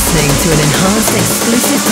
Listening to an Enhanced exclusive